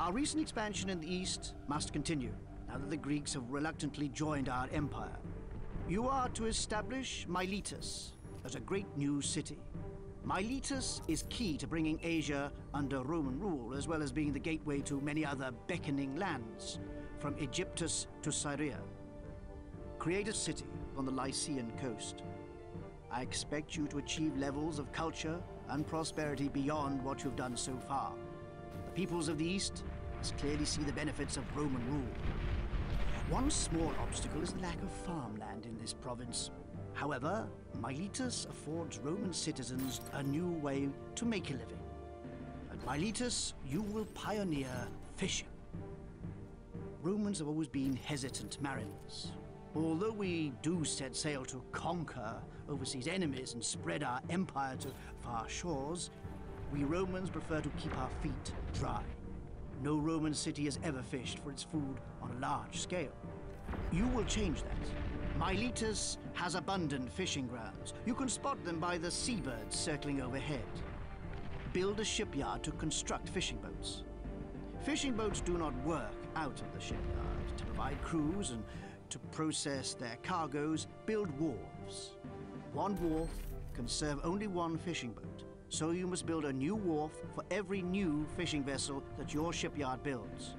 Our recent expansion in the east must continue, now that the Greeks have reluctantly joined our empire. You are to establish Miletus as a great new city. Miletus is key to bringing Asia under Roman rule, as well as being the gateway to many other beckoning lands, from Egyptus to Syria. Create a city on the Lycian coast. I expect you to achieve levels of culture and prosperity beyond what you've done so far. The peoples of the East must clearly see the benefits of Roman rule. One small obstacle is the lack of farmland in this province. However, Miletus affords Roman citizens a new way to make a living. At Miletus, you will pioneer fishing. Romans have always been hesitant mariners. Although we do set sail to conquer overseas enemies and spread our empire to far shores, we Romans prefer to keep our feet dry. No Roman city has ever fished for its food on a large scale. You will change that. Miletus has abundant fishing grounds. You can spot them by the seabirds circling overhead. Build a shipyard to construct fishing boats. Fishing boats do not work out of the shipyard. To provide crews and to process their cargoes, build wharves. One wharf can serve only one fishing boat, so you must build a new wharf for every new fishing vessel that your shipyard builds.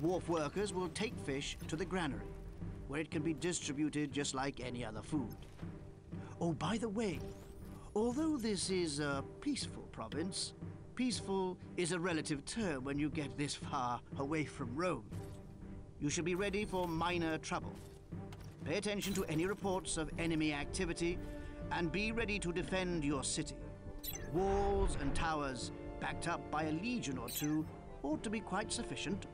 Wharf workers will take fish to the granary, where it can be distributed just like any other food. Oh, by the way, although this is a peaceful province, peaceful is a relative term when you get this far away from Rome. You should be ready for minor trouble. Pay attention to any reports of enemy activity and be ready to defend your city. Walls and towers, backed up by a legion or two, ought to be quite sufficient.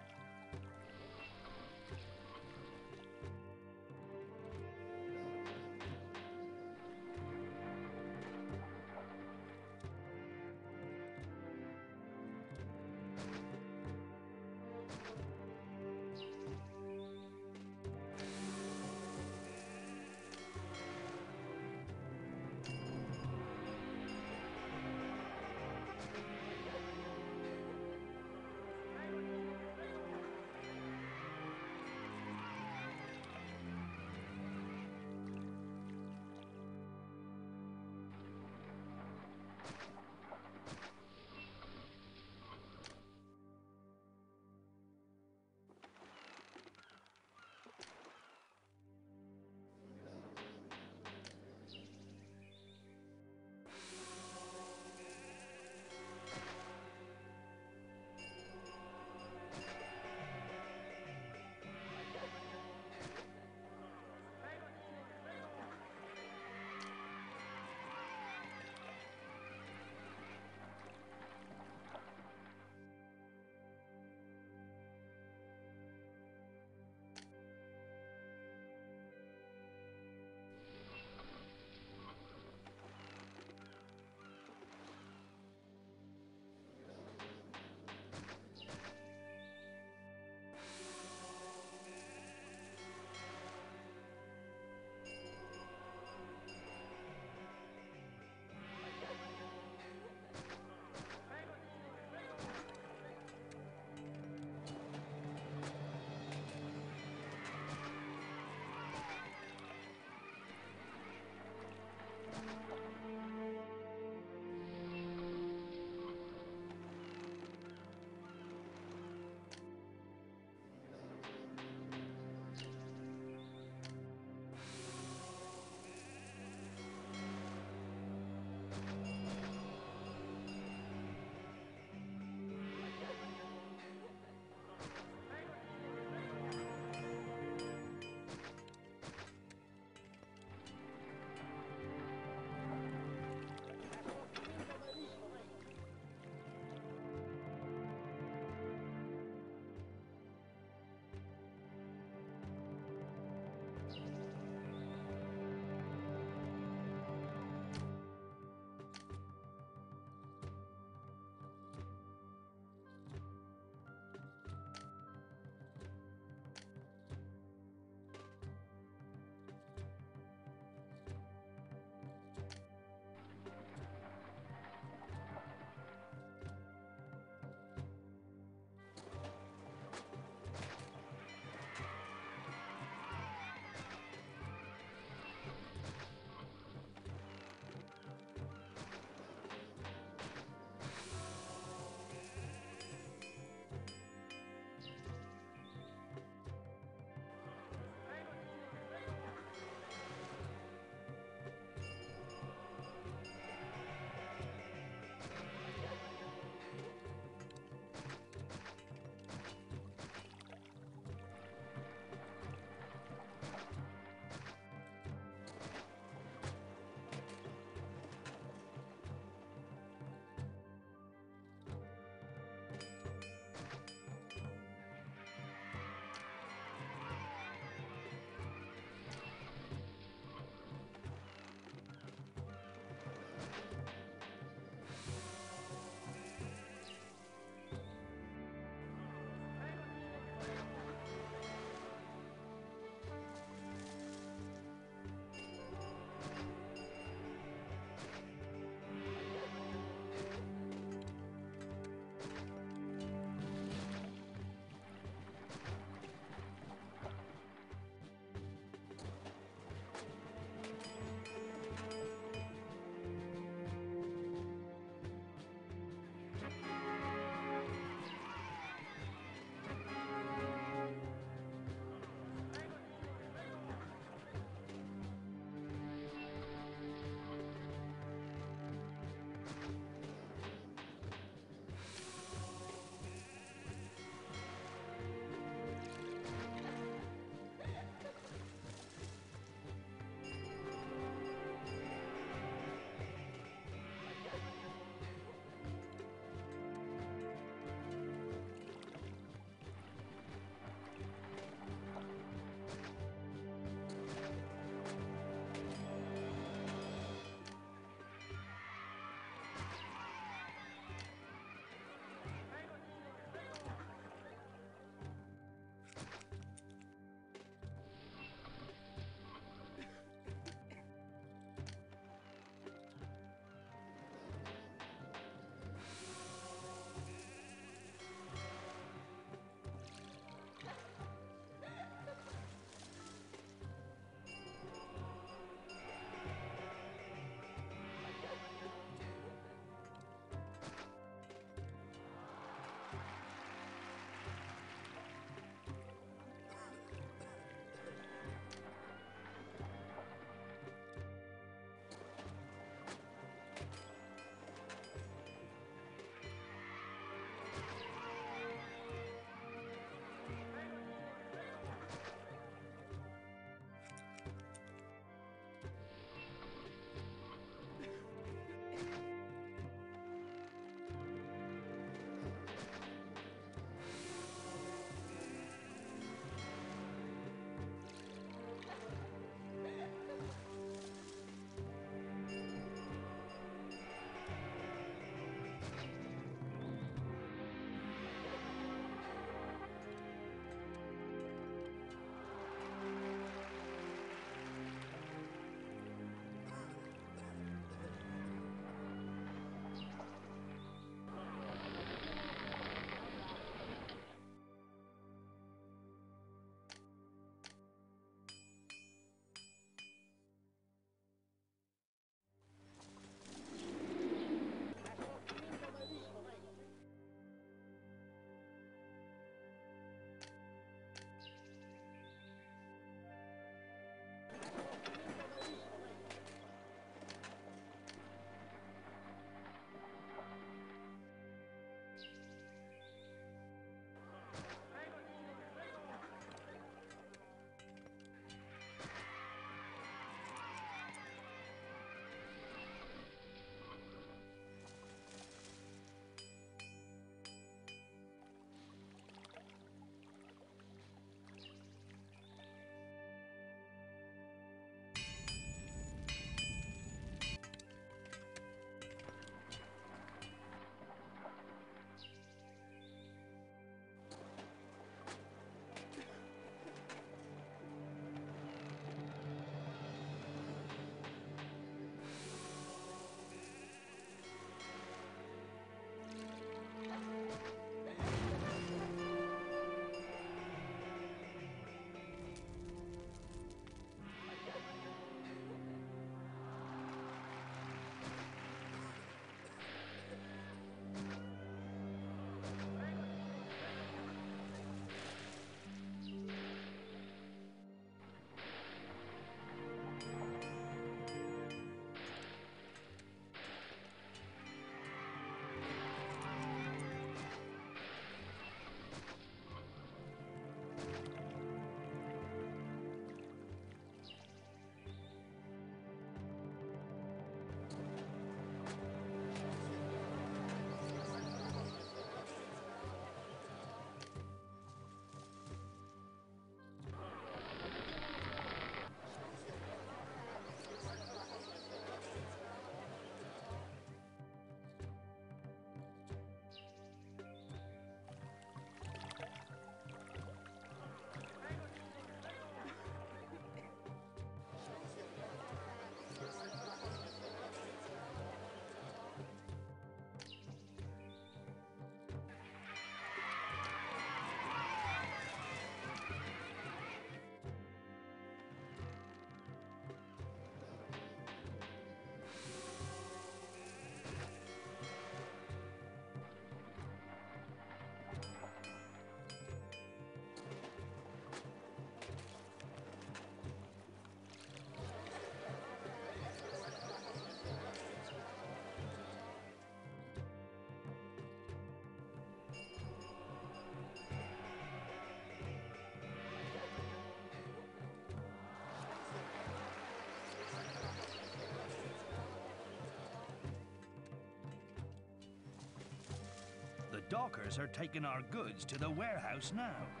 Dockers are taking our goods to the warehouse now.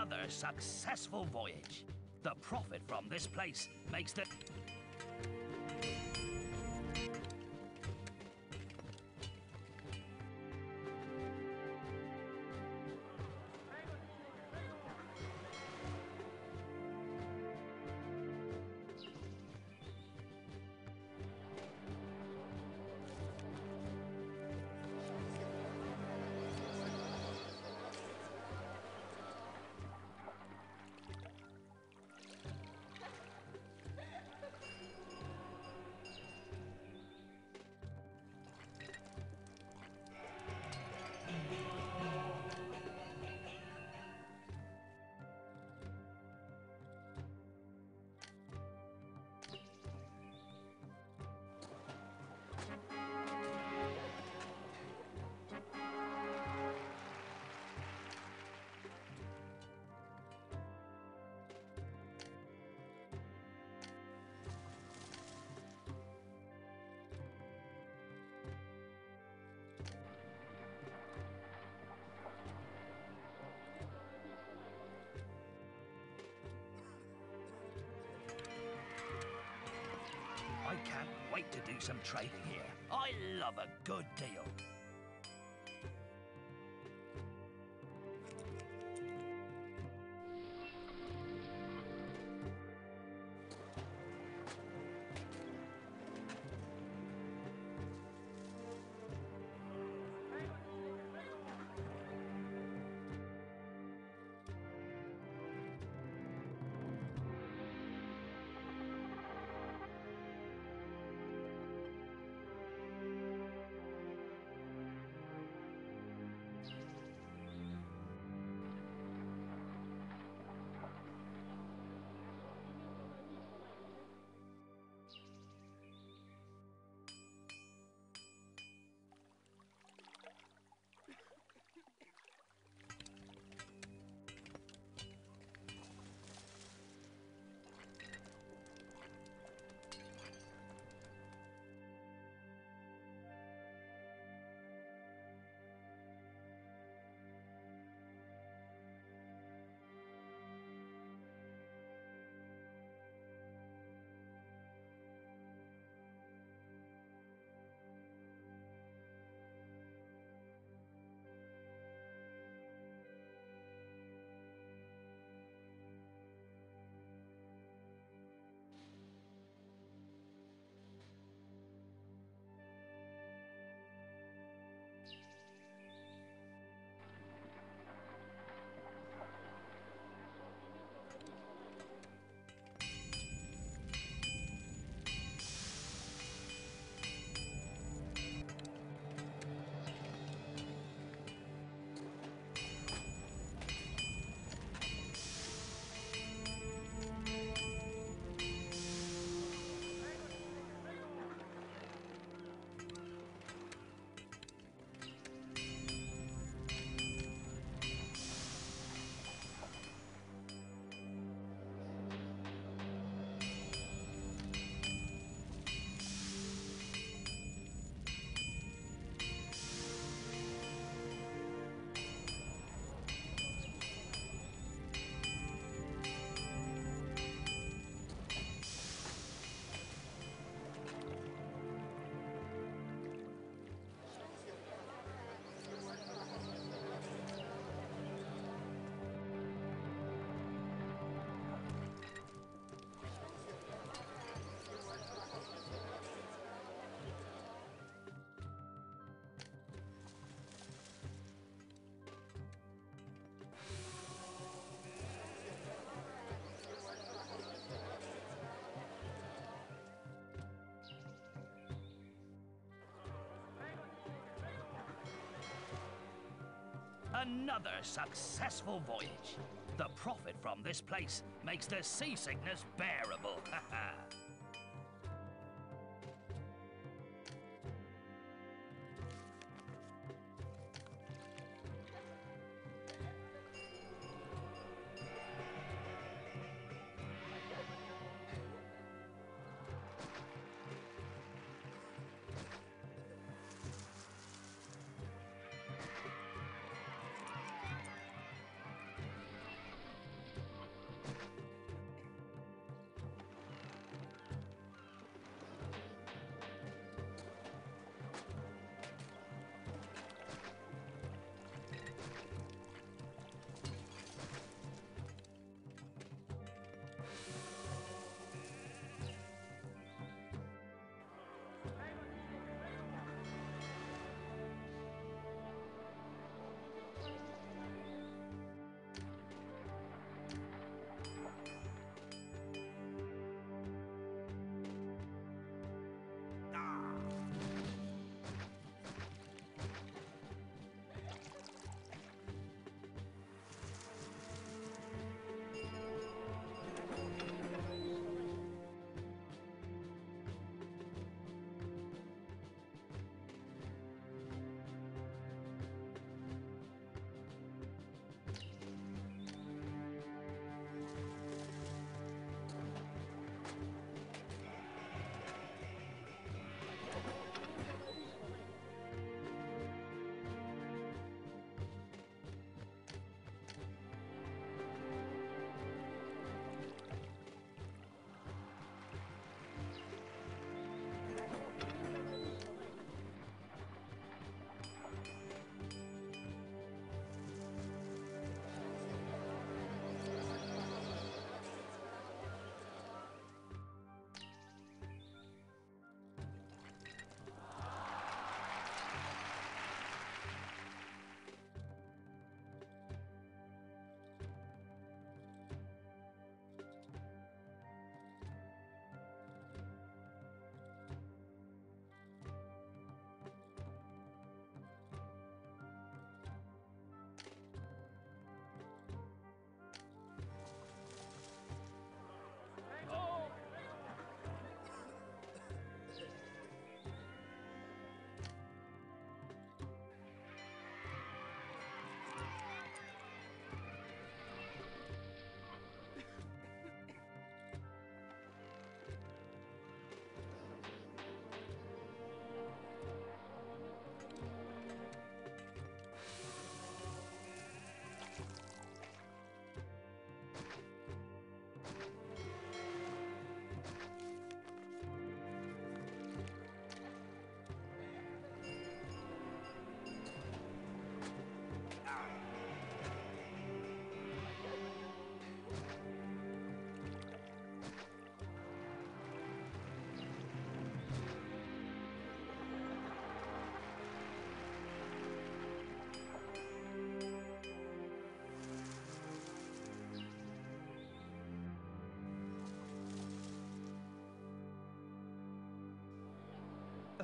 Another successful voyage. The profit from this place makes the... wait to do some trading here. I love a good deal. Another successful voyage. The profit from this place makes the seasickness bearable.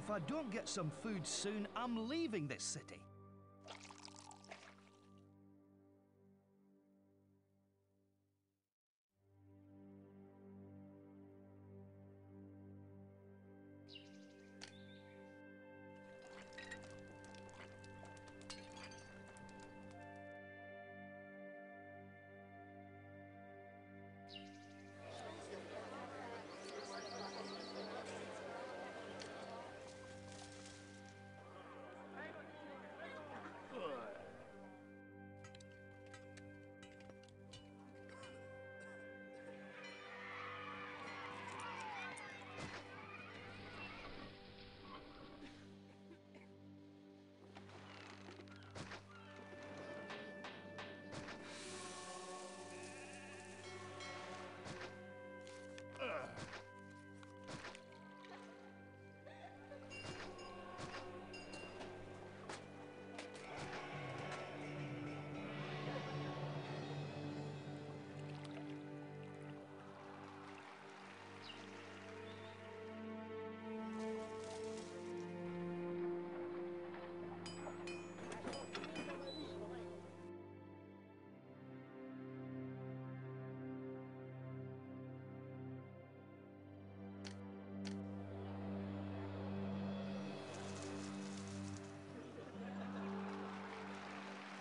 If I don't get some food soon, I'm leaving this city.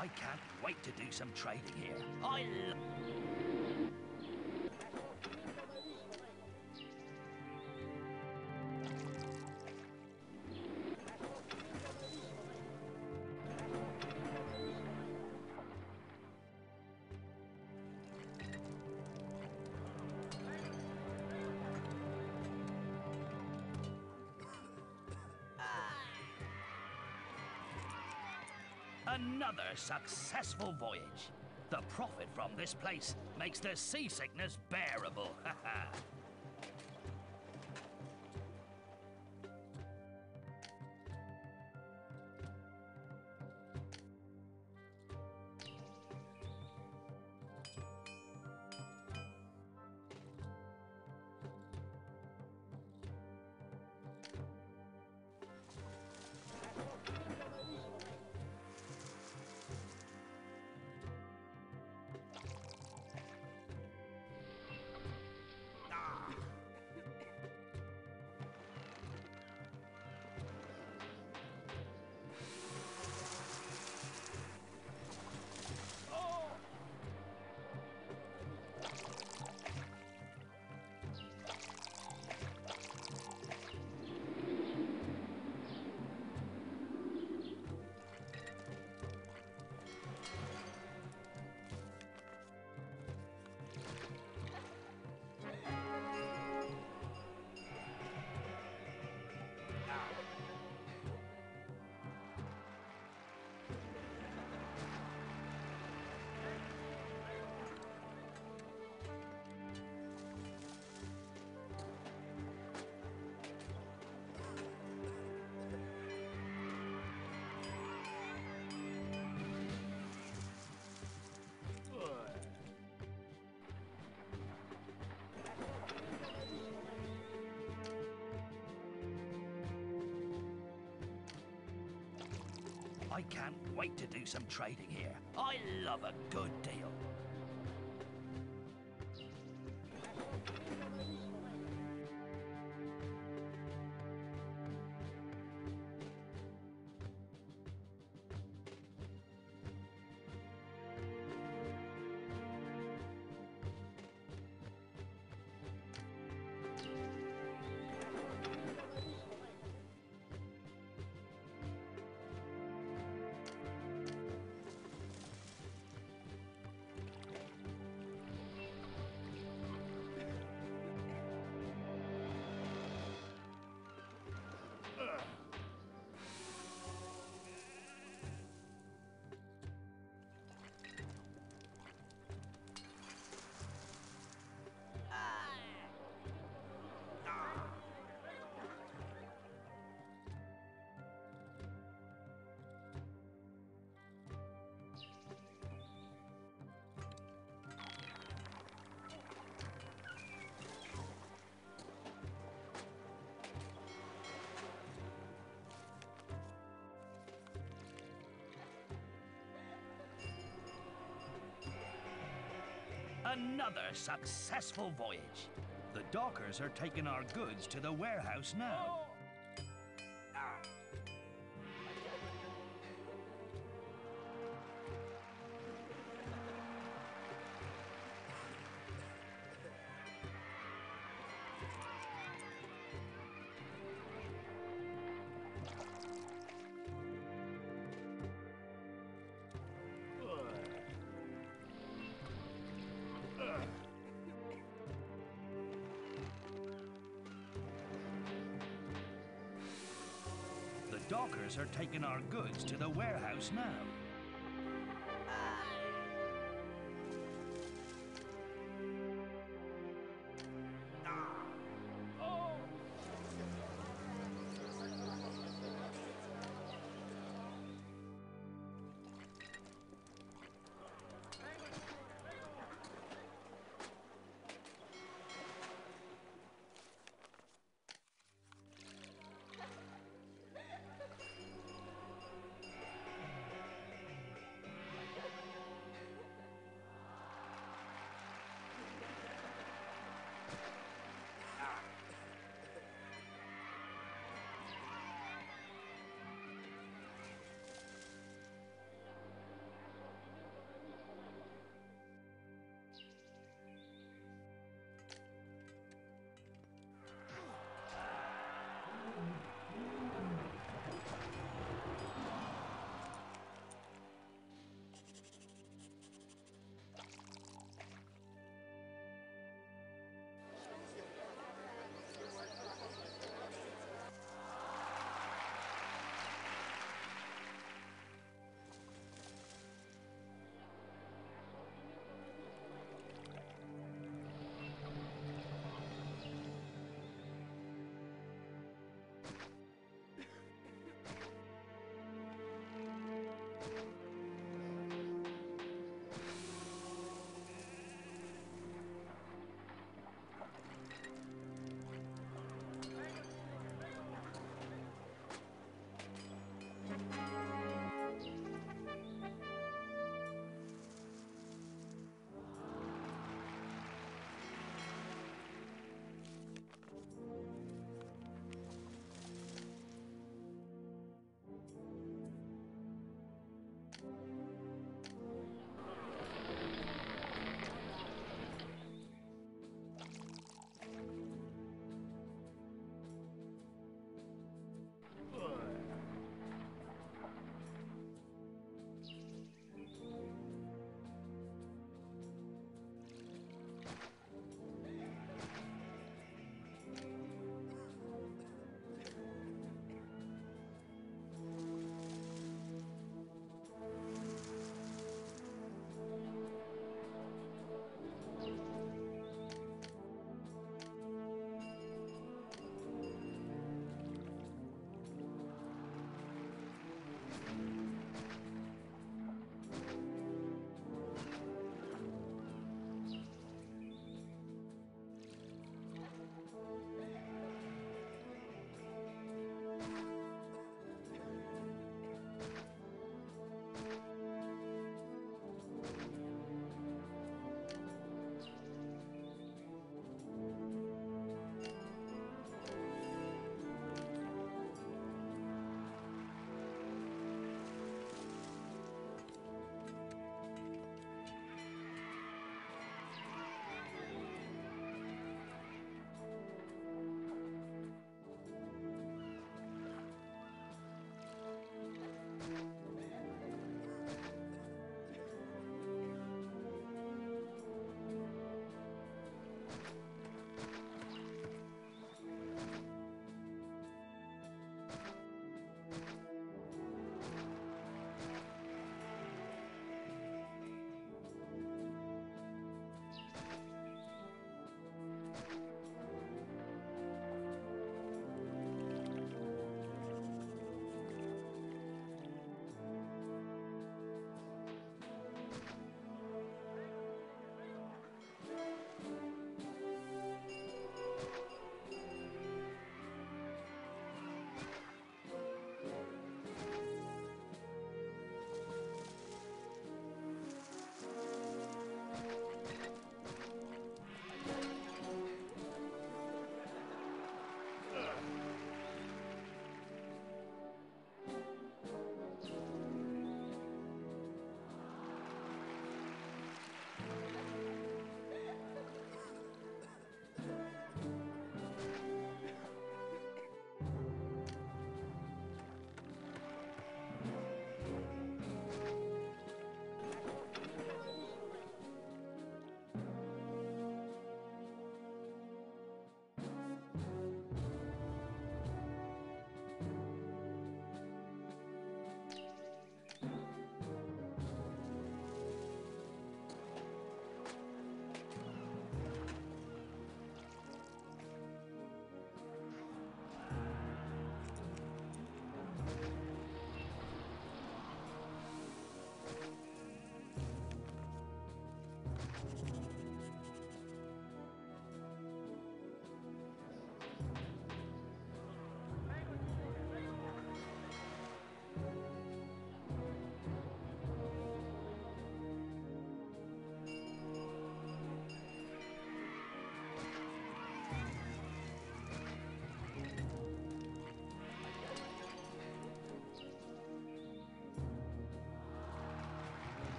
I can't wait to do some trading here. I Another successful voyage. The profit from this place makes the seasickness bearable. I can't wait to do some trading here. I love a good Another successful voyage. The dockers are taking our goods to the warehouse now. Dockers are taking our goods to the warehouse now.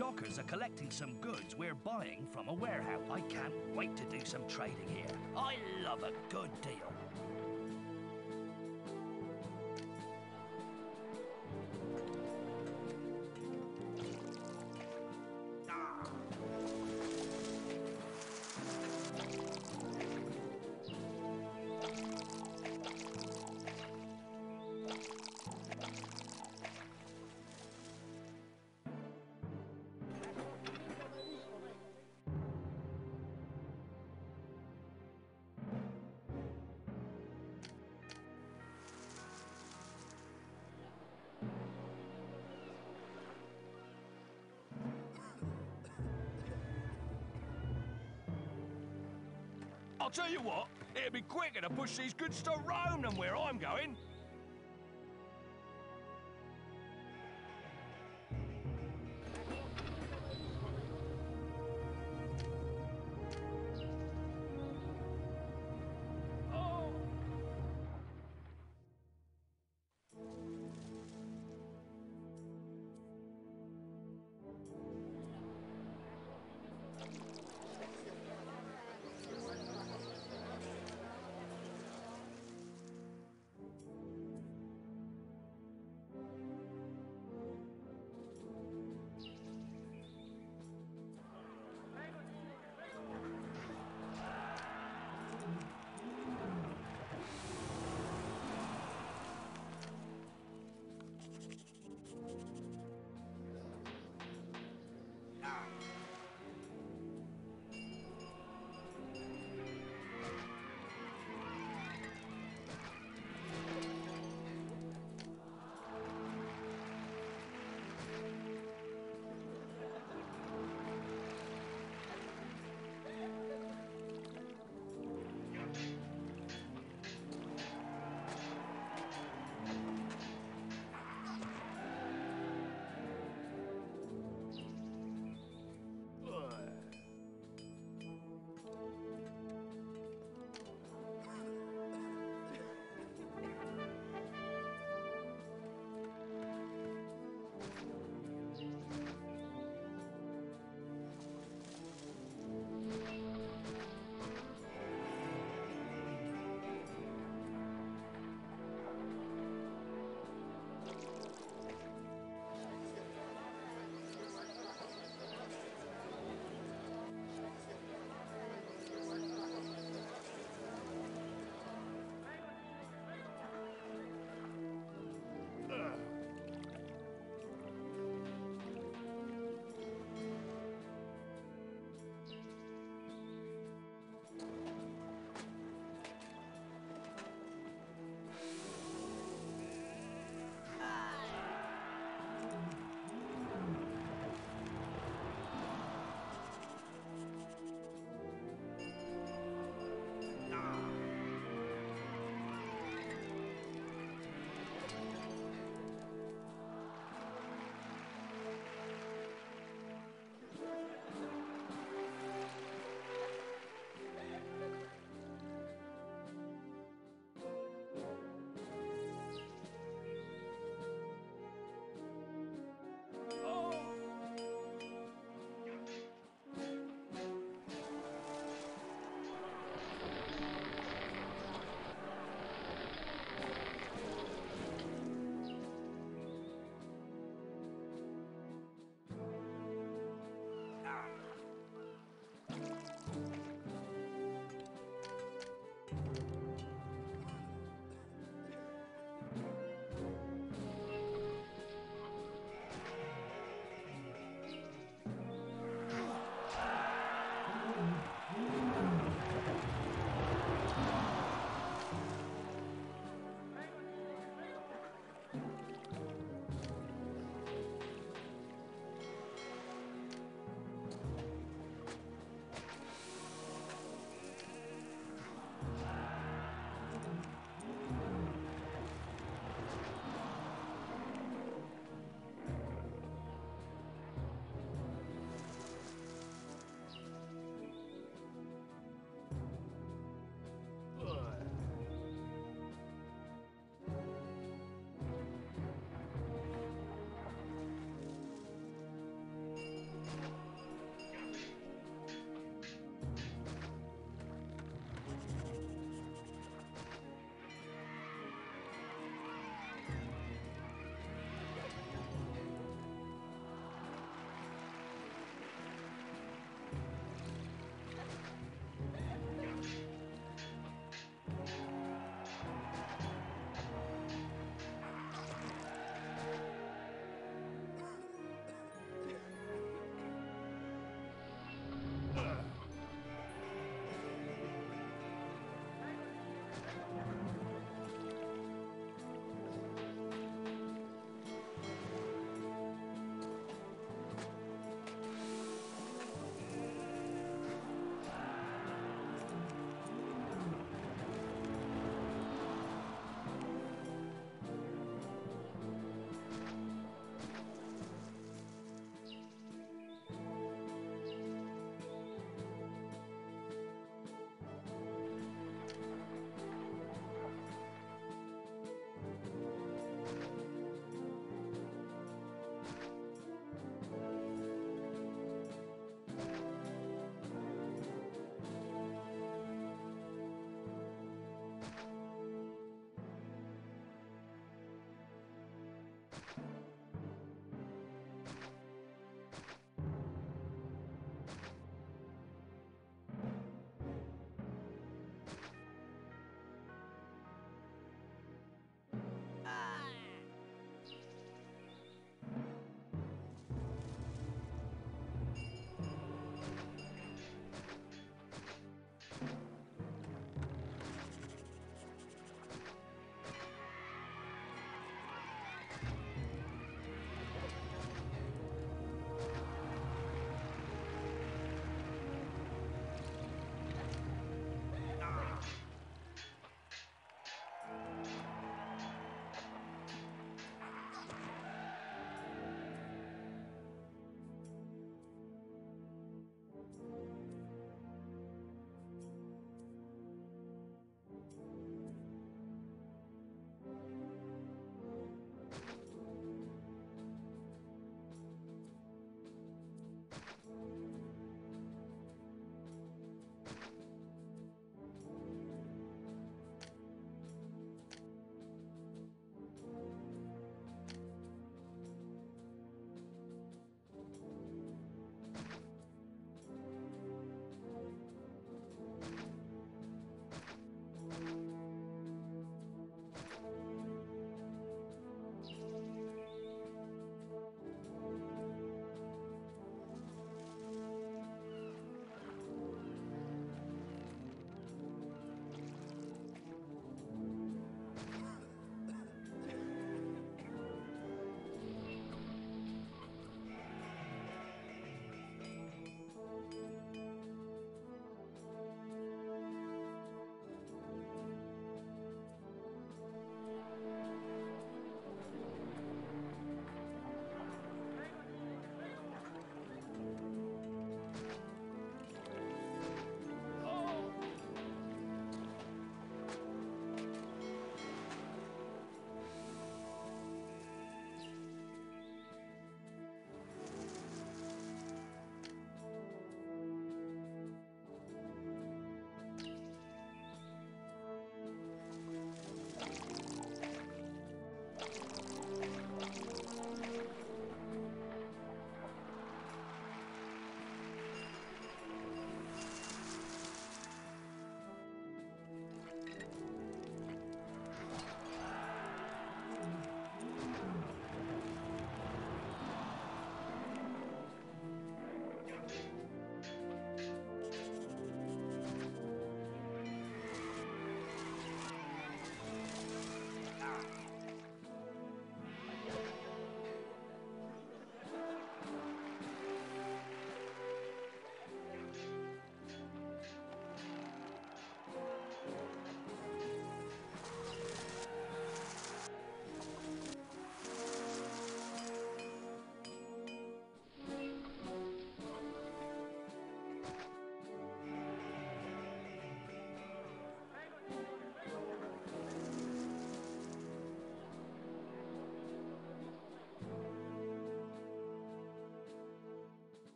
Dockers are collecting some goods we're buying from a warehouse. I can't wait to do some trading here. I love a good deal. I'll tell you what, it'd be quicker to push these goods to Rome than where I'm going.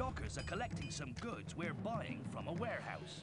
Dockers are collecting some goods we're buying from a warehouse.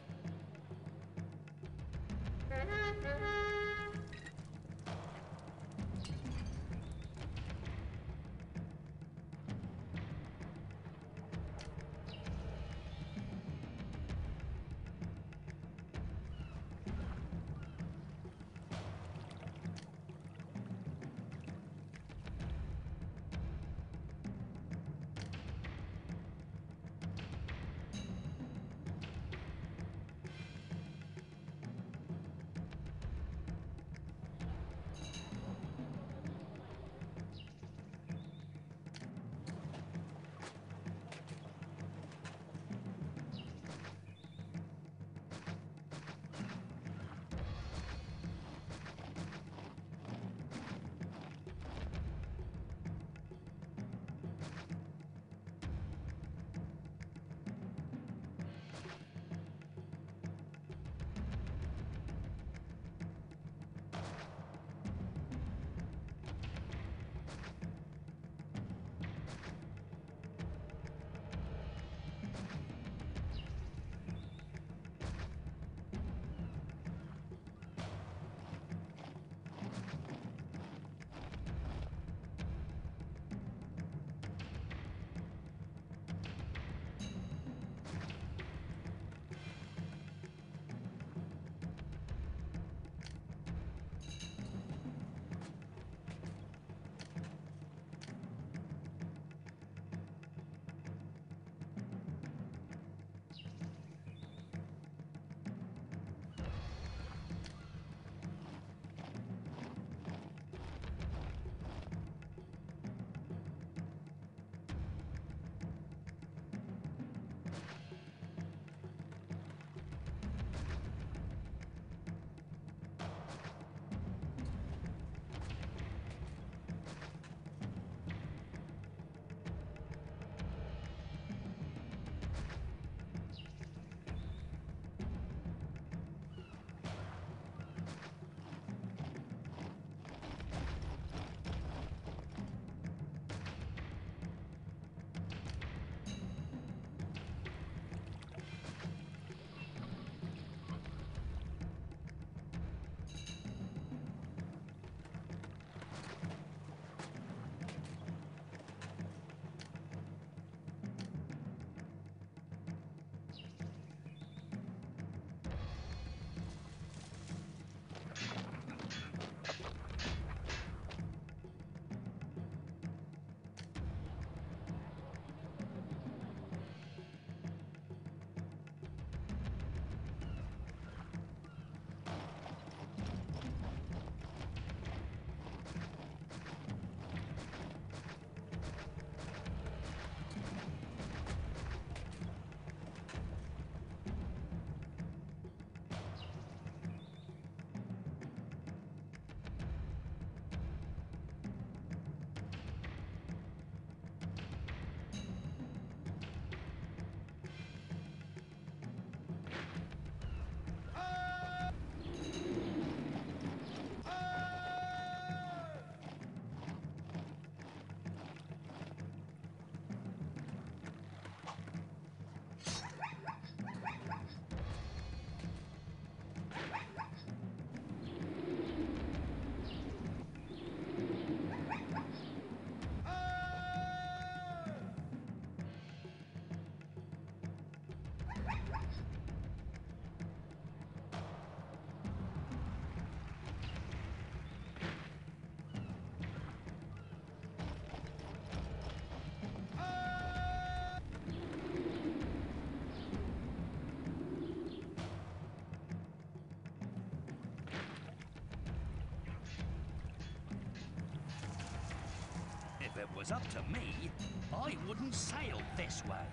If it was up to me, I wouldn't sail this way.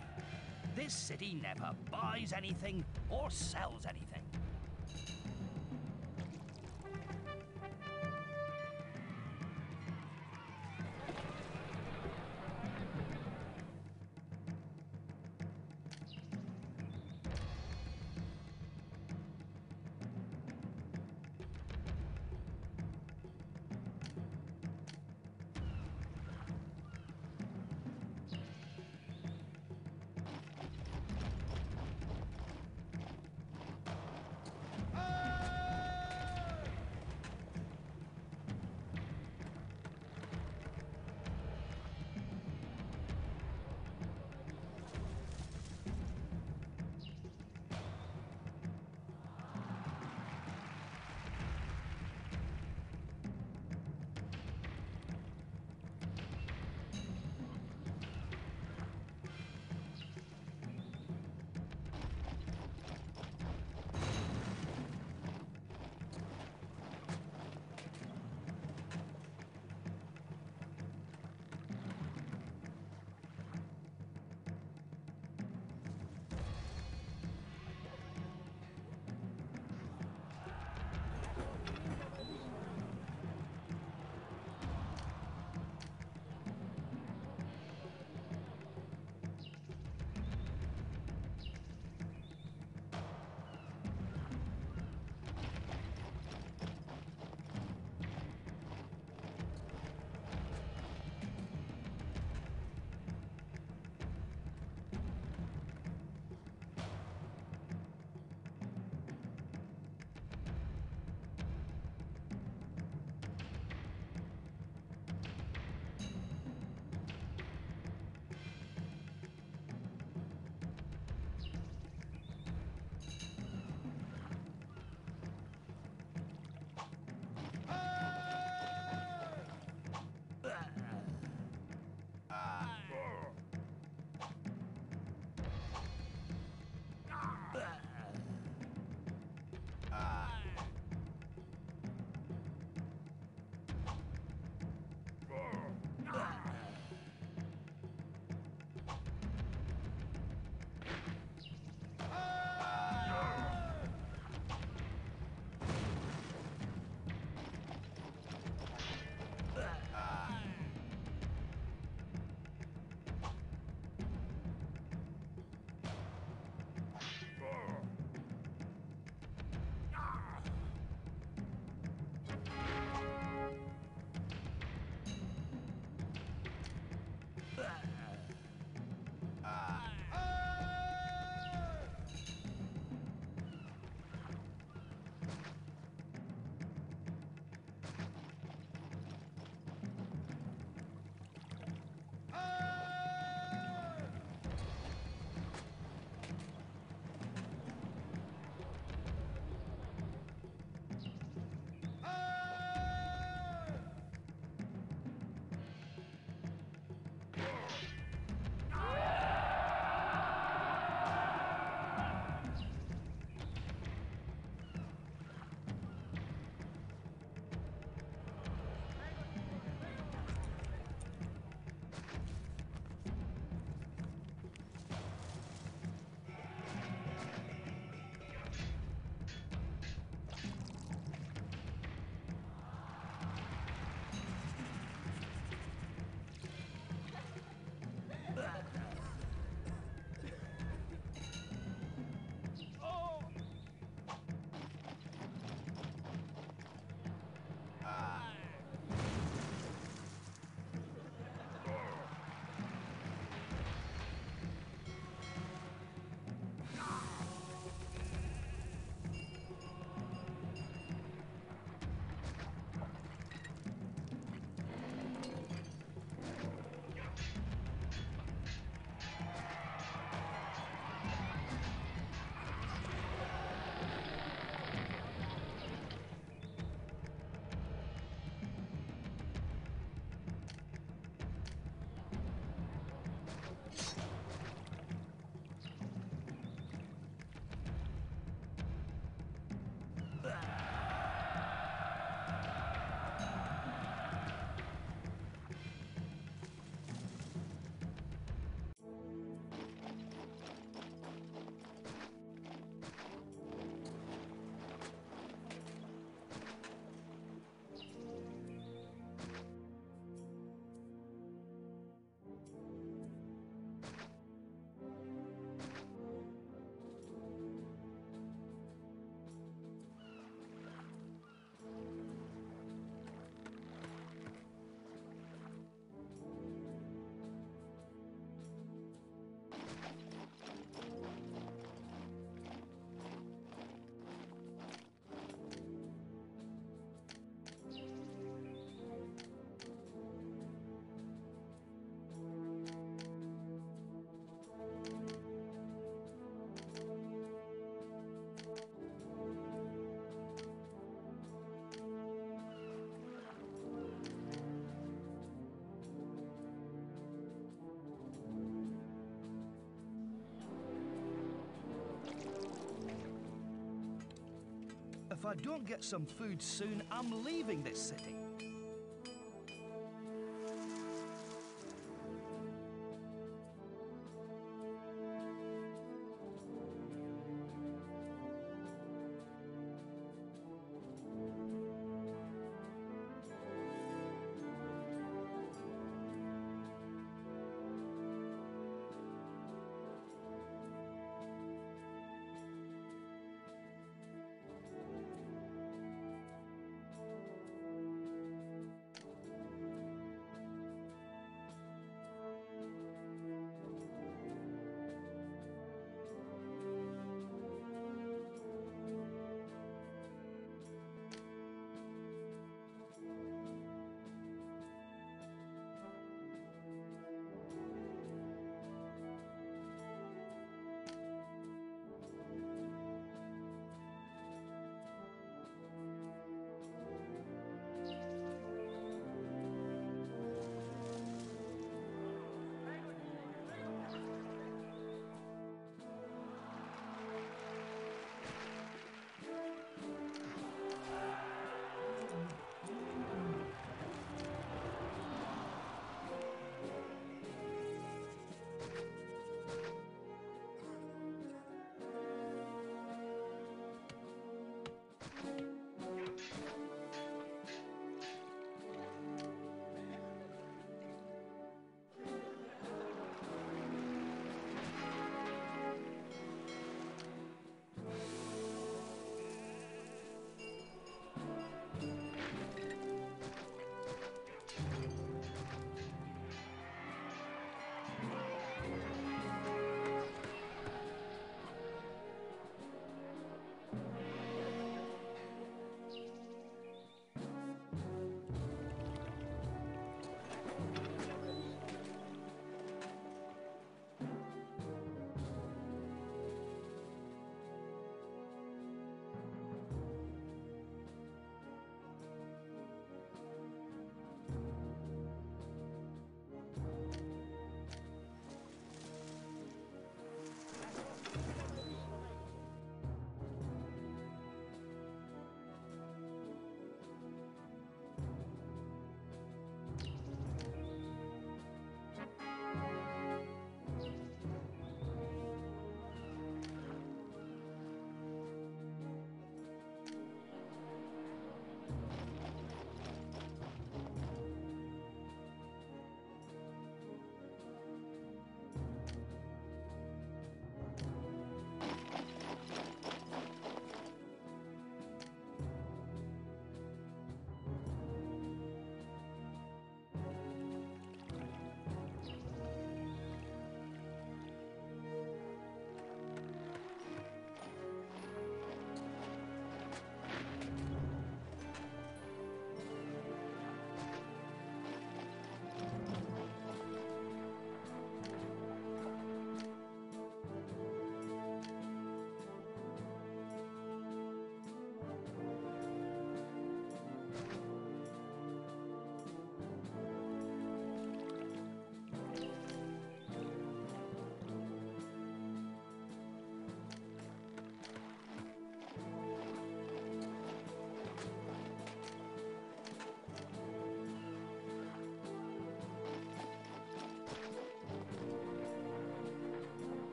This city never buys anything or sells anything. If I don't get some food soon, I'm leaving this city.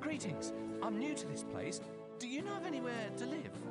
Greetings. I'm new to this place. Do you know of anywhere to live?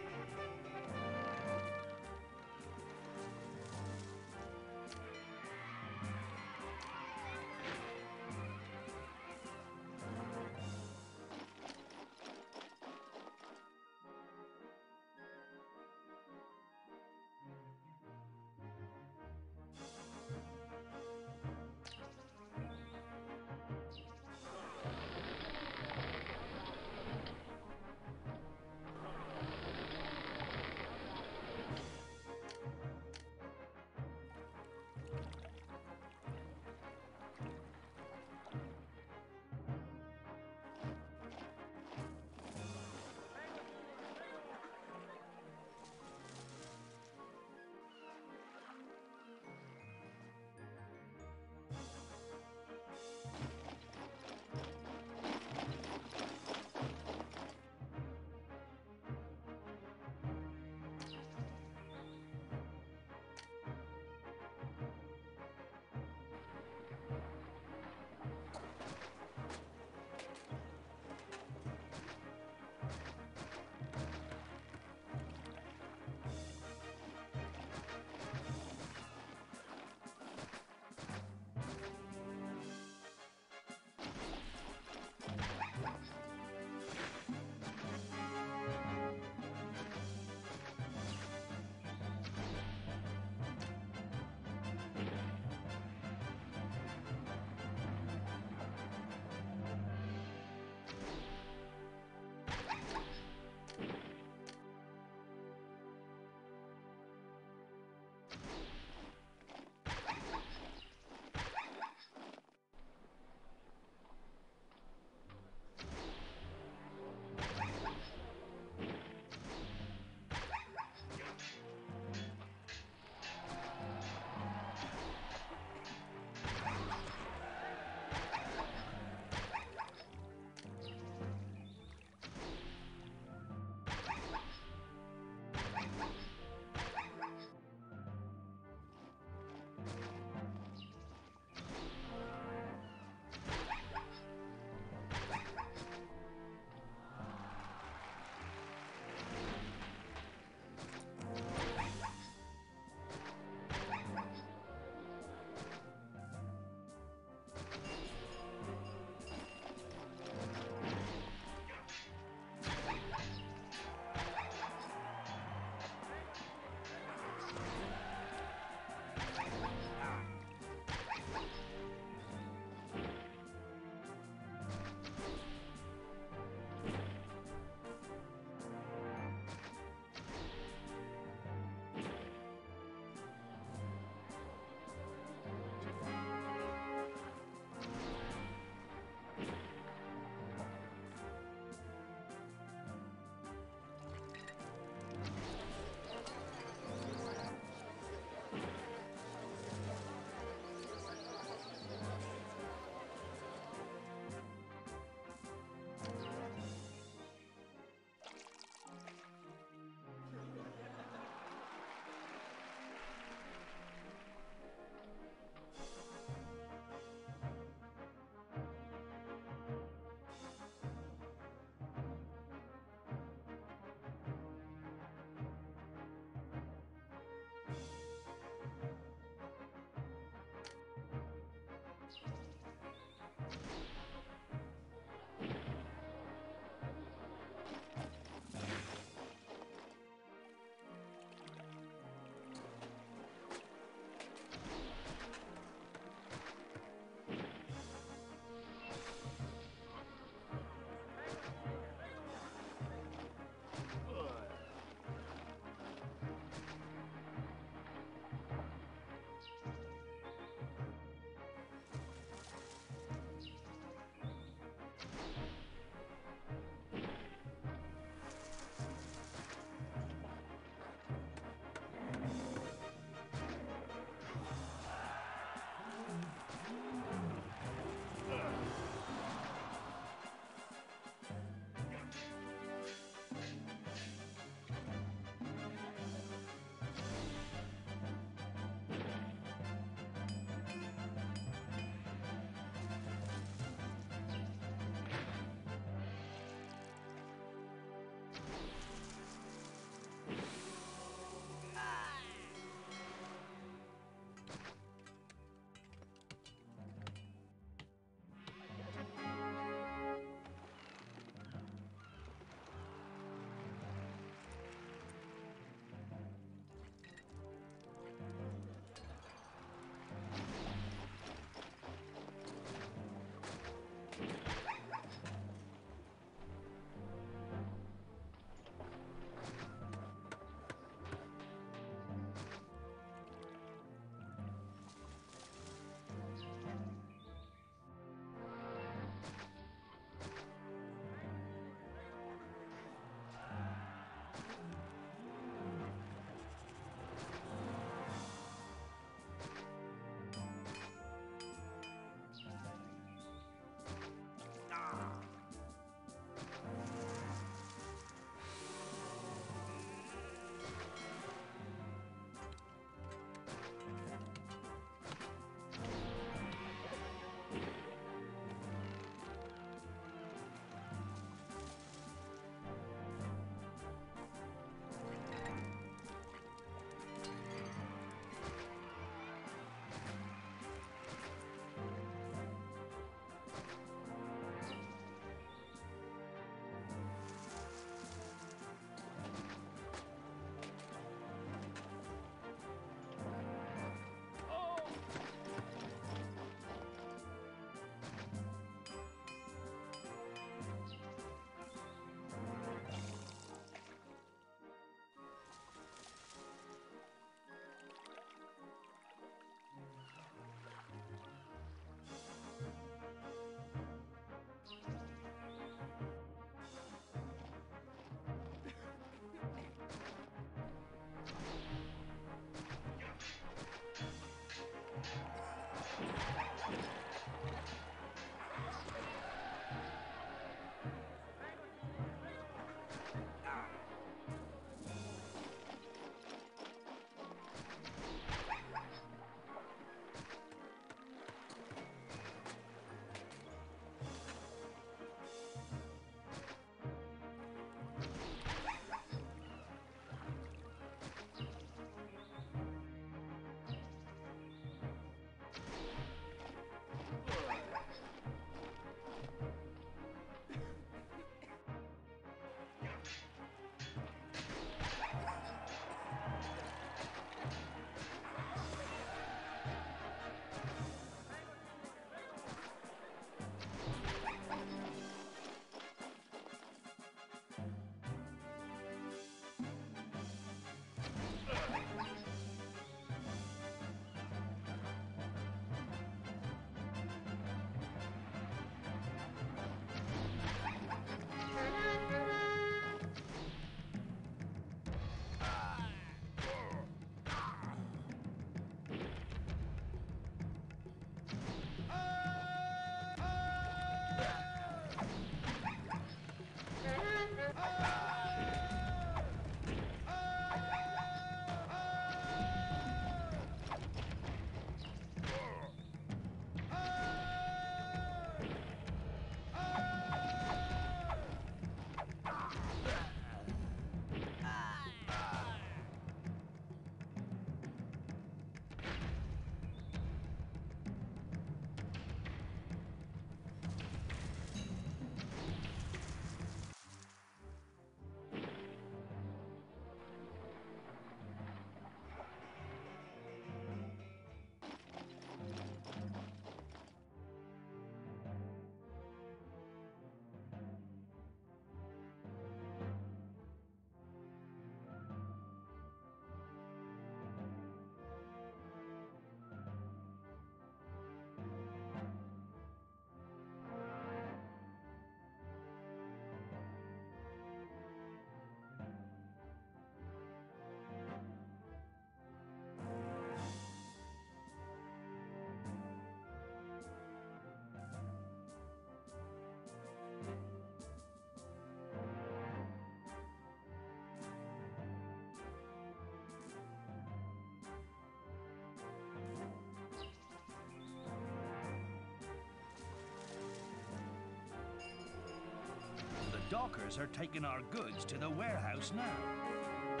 Dockers are taking our goods to the warehouse now.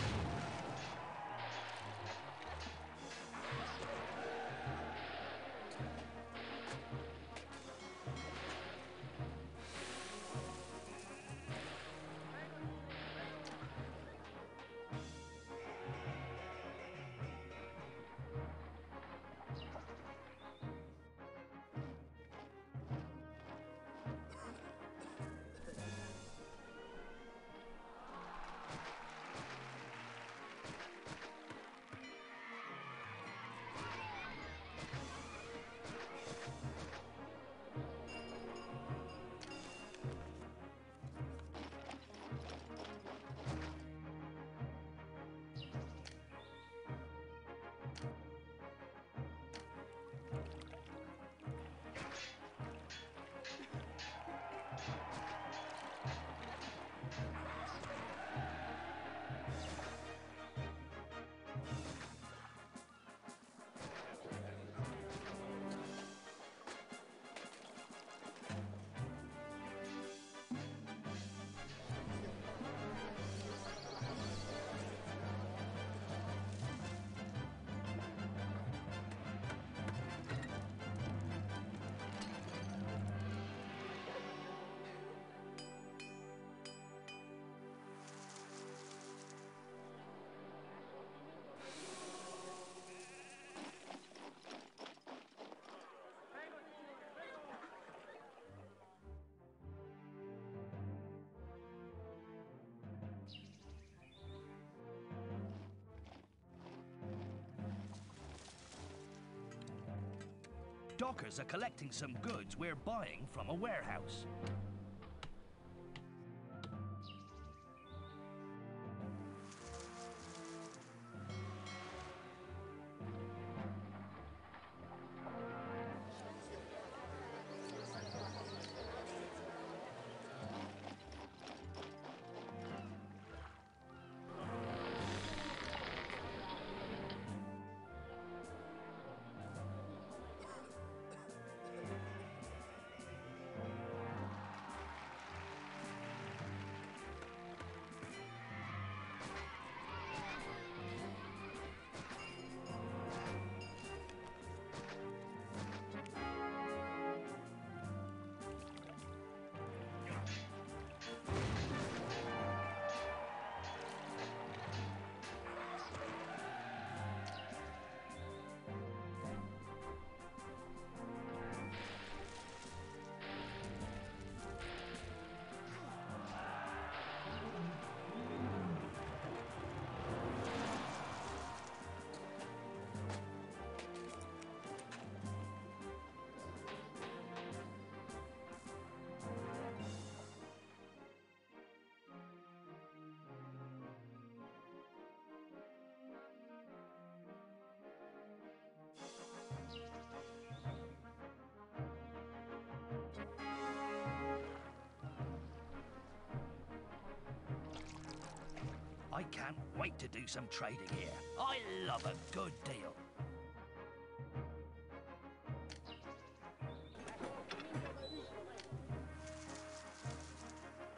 Dockers are collecting some goods we're buying from a warehouse. Can't wait to do some trading here. I love a good deal.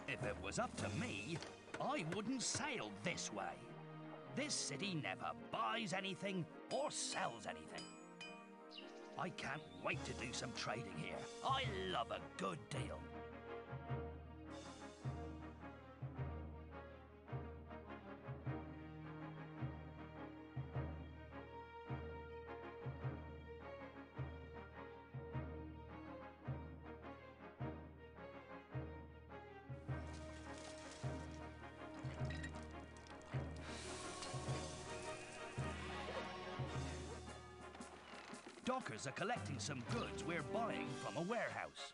If it was up to me, I wouldn't sail this way. This city never buys anything or sells anything. I can't wait to do some trading here. I love a good deal. Are collecting some goods we're buying from a warehouse.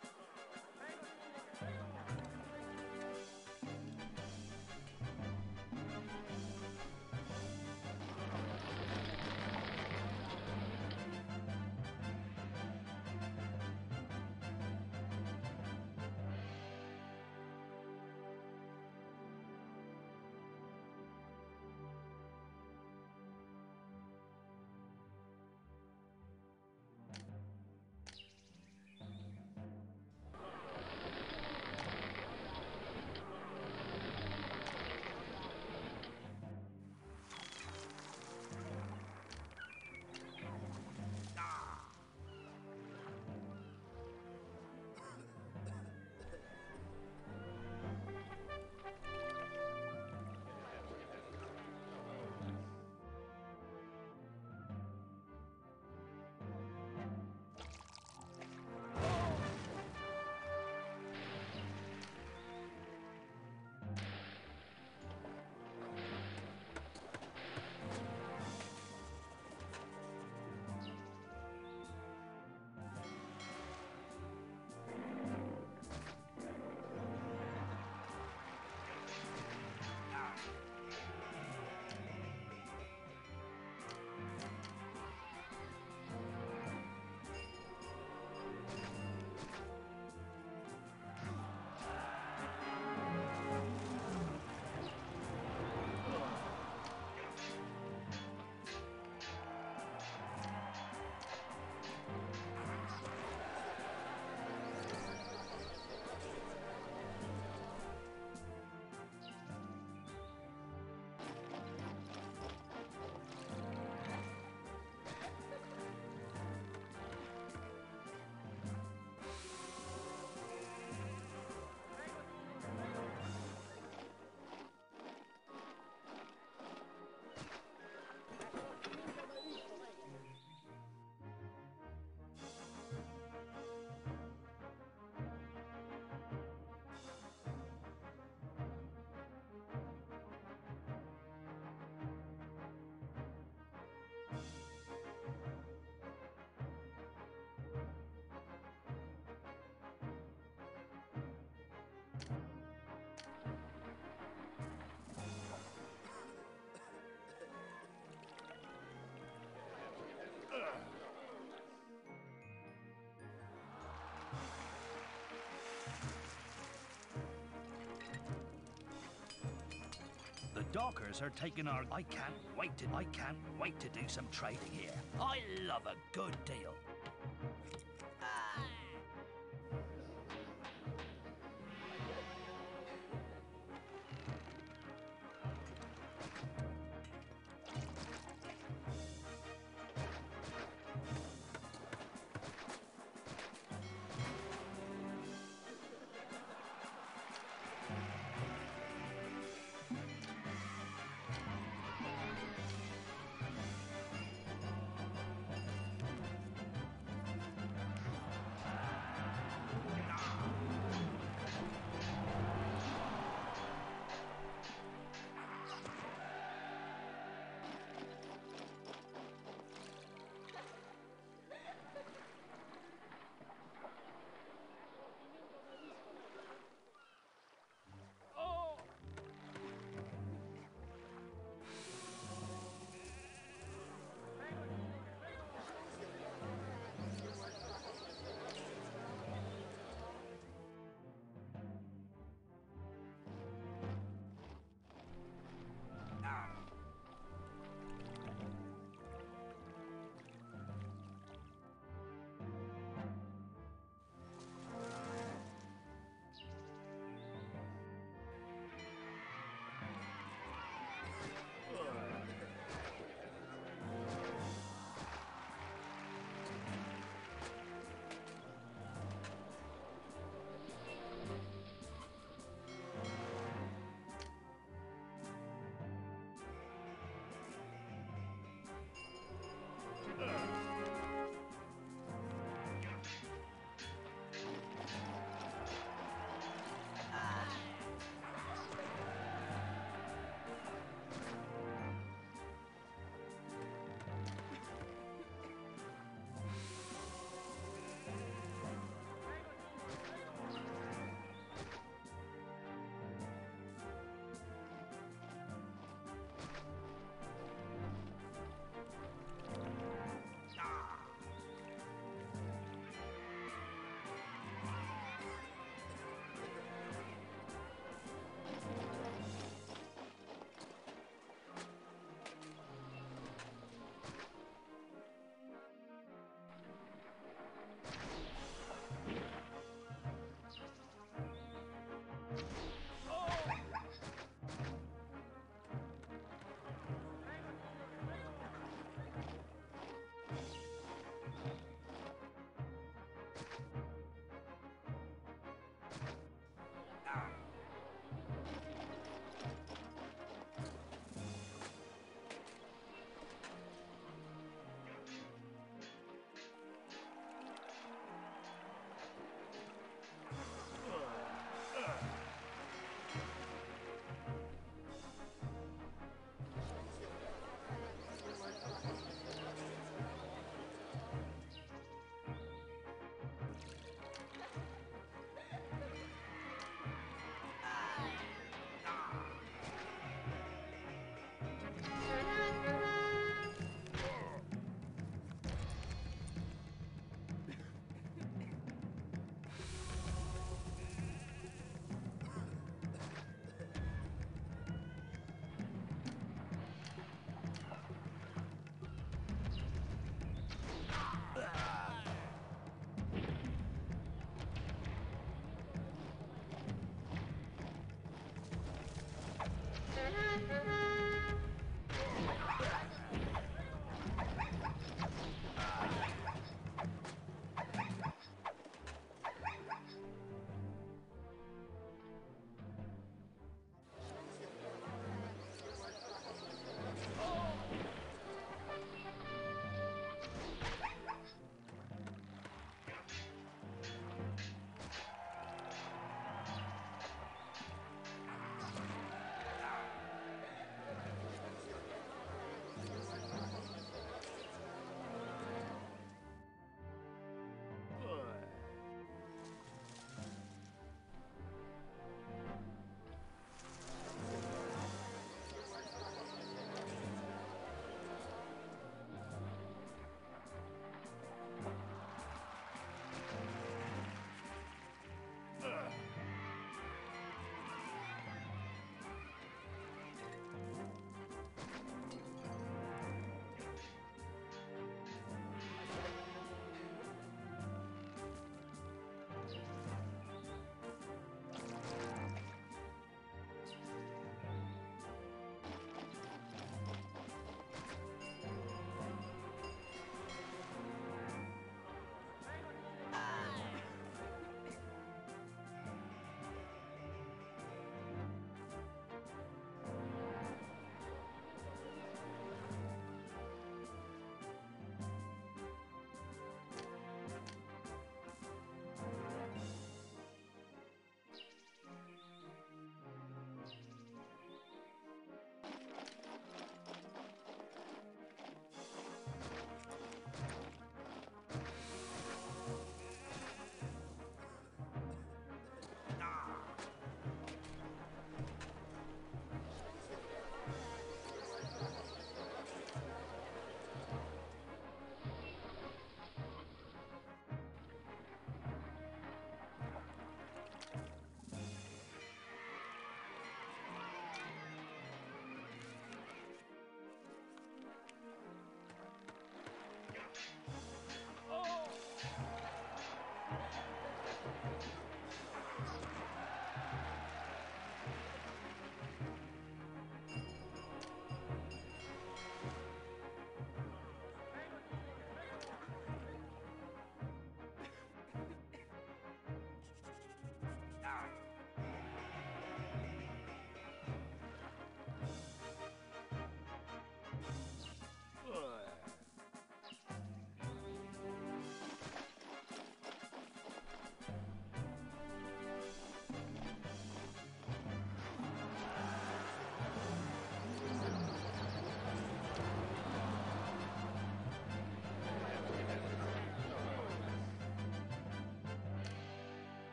Dockers are taking our. I can't wait to. I can't wait to do some trading here. I love a good deal.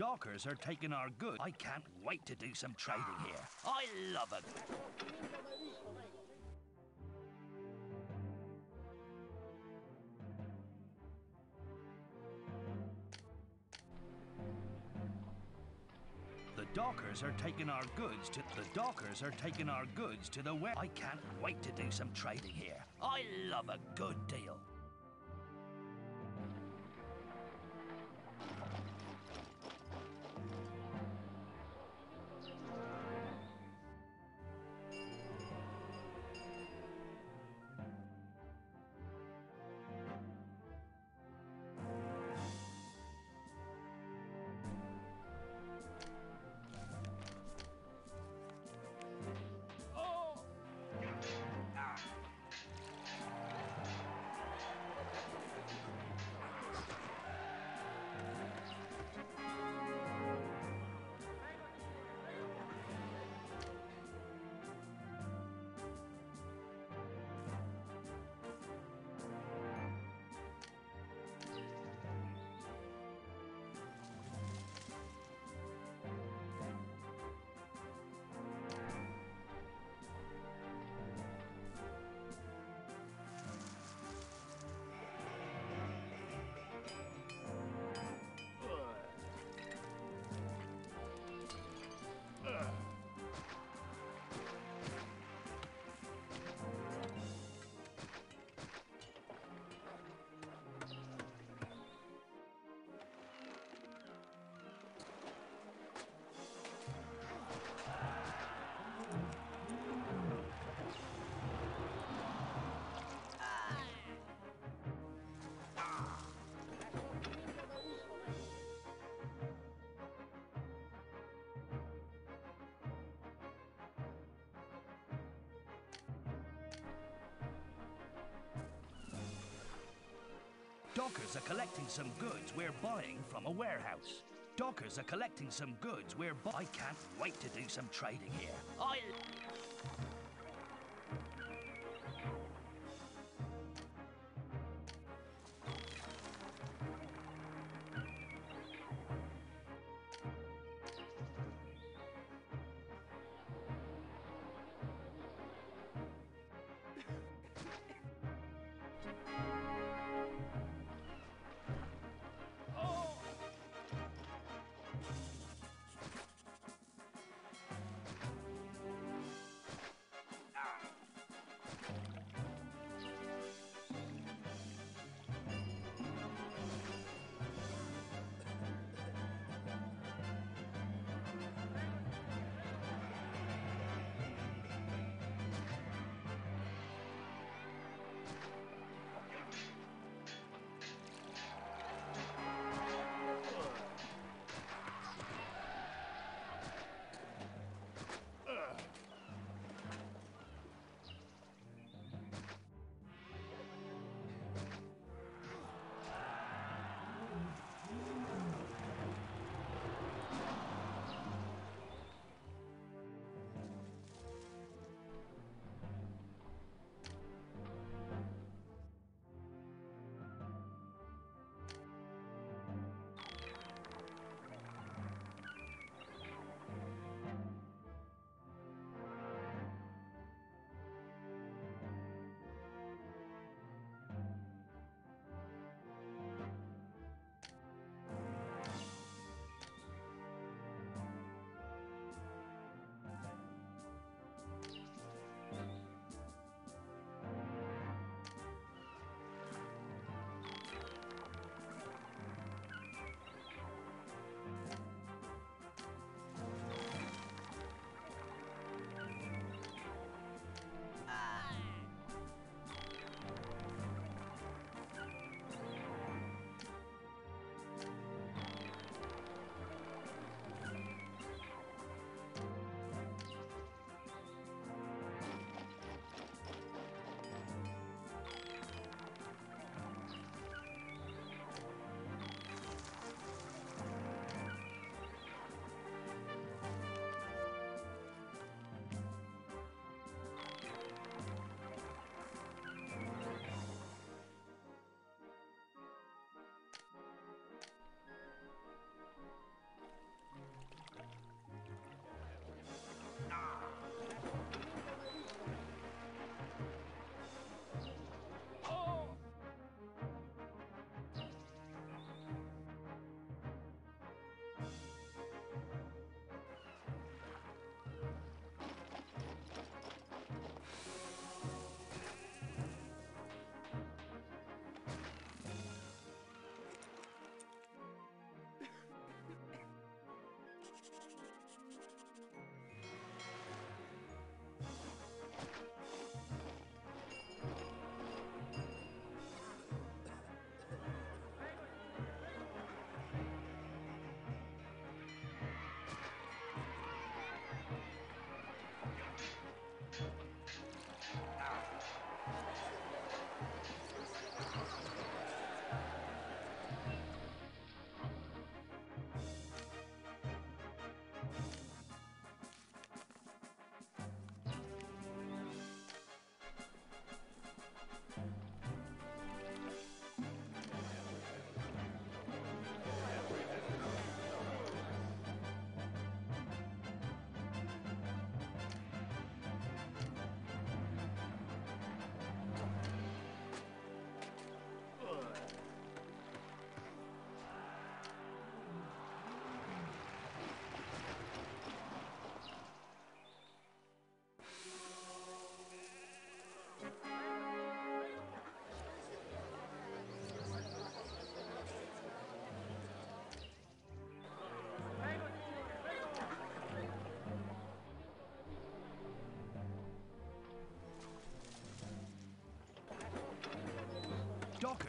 Dockers are taking our goods. I can't wait to do some trading ah. here. I love it. The dockers are taking our goods to the dockers are taking our goods to the west. I can't wait to do some trading here. I love a good deal. Dockers are collecting some goods we're buying from a warehouse. Dockers are collecting some goods we're bu- I can't wait to do some trading here. I...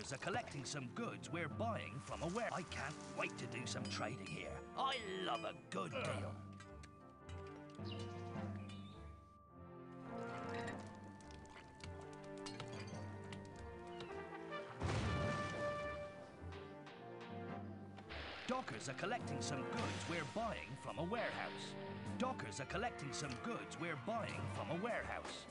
Dockers are collecting some goods we're buying from a warehouse. I can't wait to do some trading here. I love a good deal. Dockers are collecting some goods we're buying from a warehouse. Dockers are collecting some goods we're buying from a warehouse.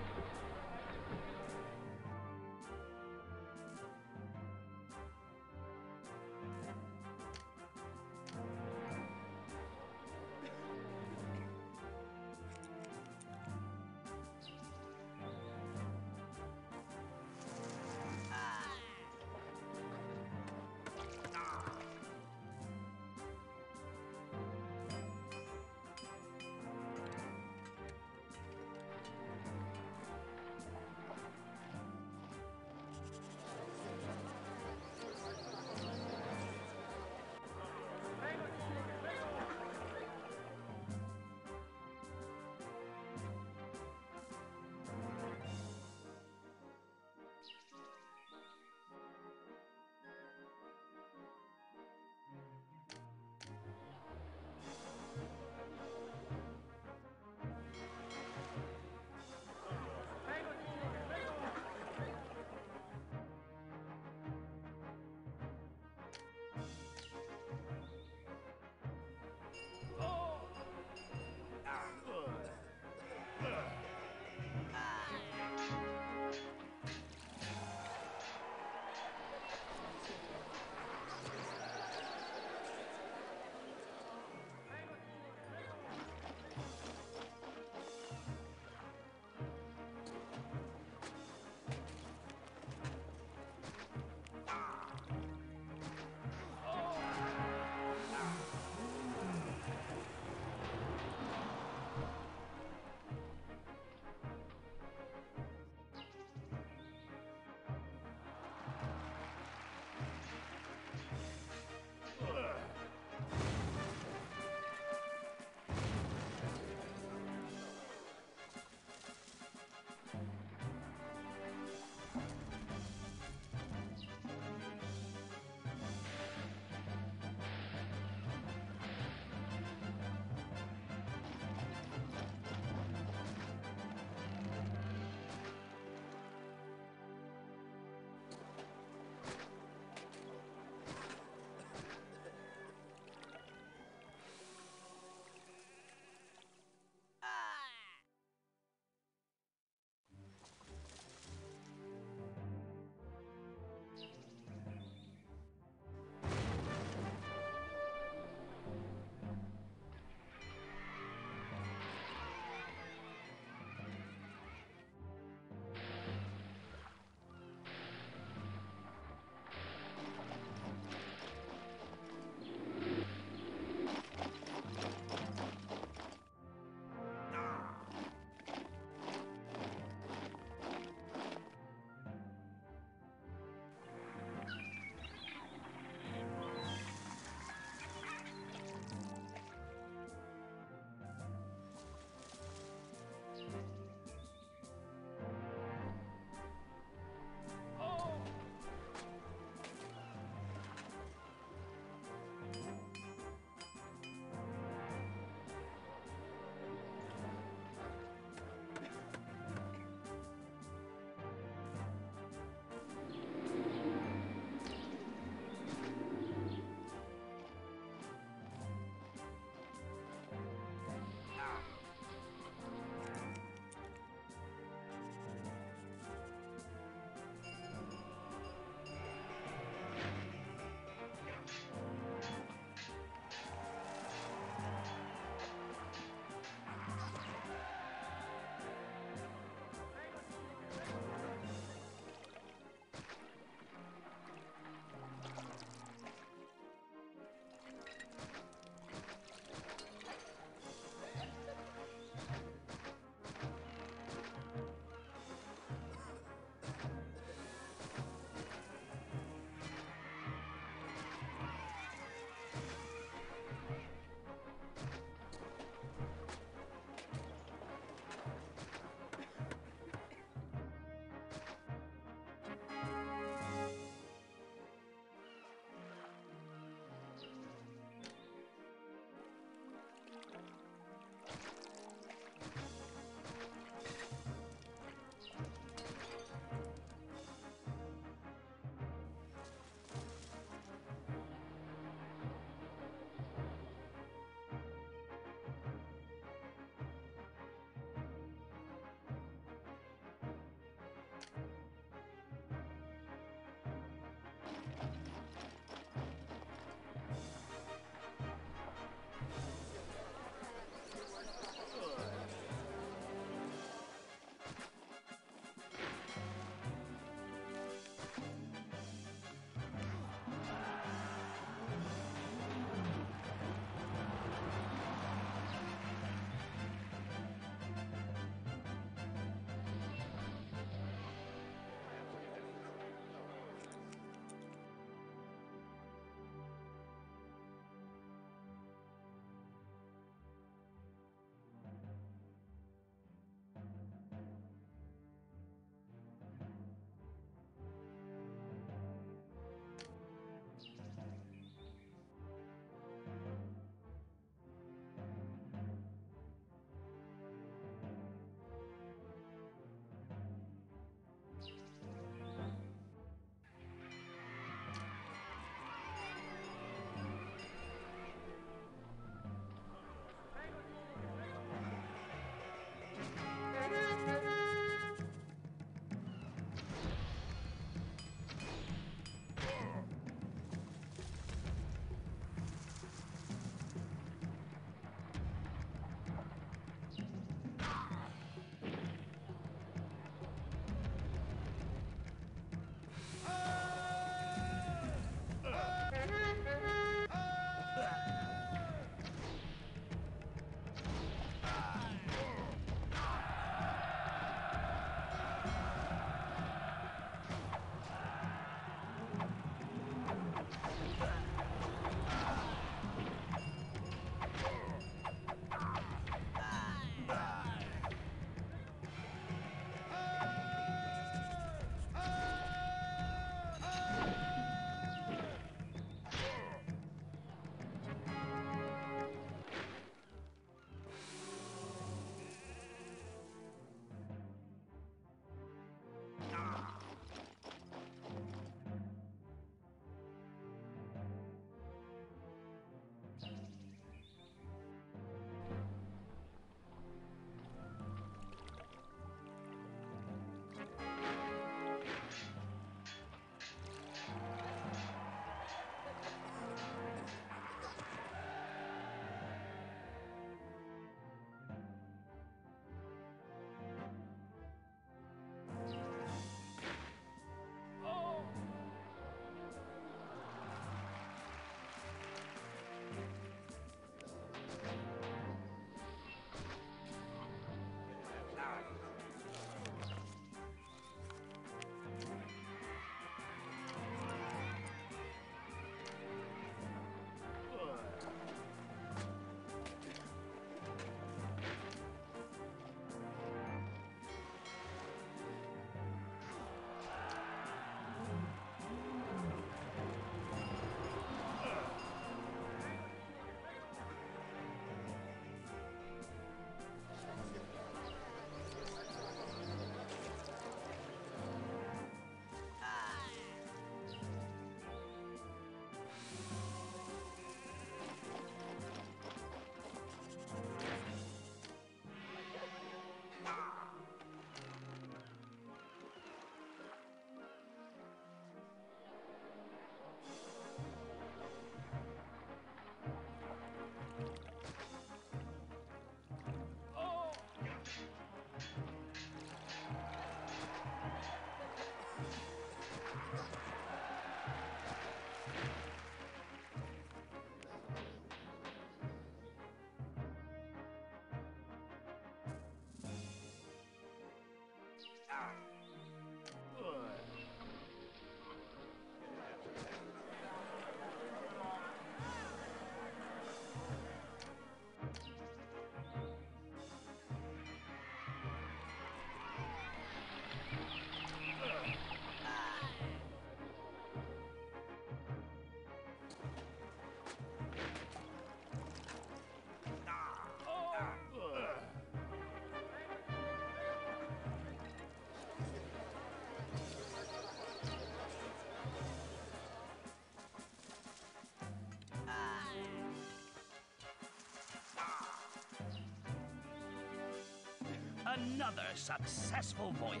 Another successful voyage.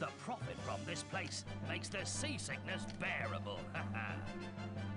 The profit from this place makes the seasickness bearable.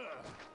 Ugh.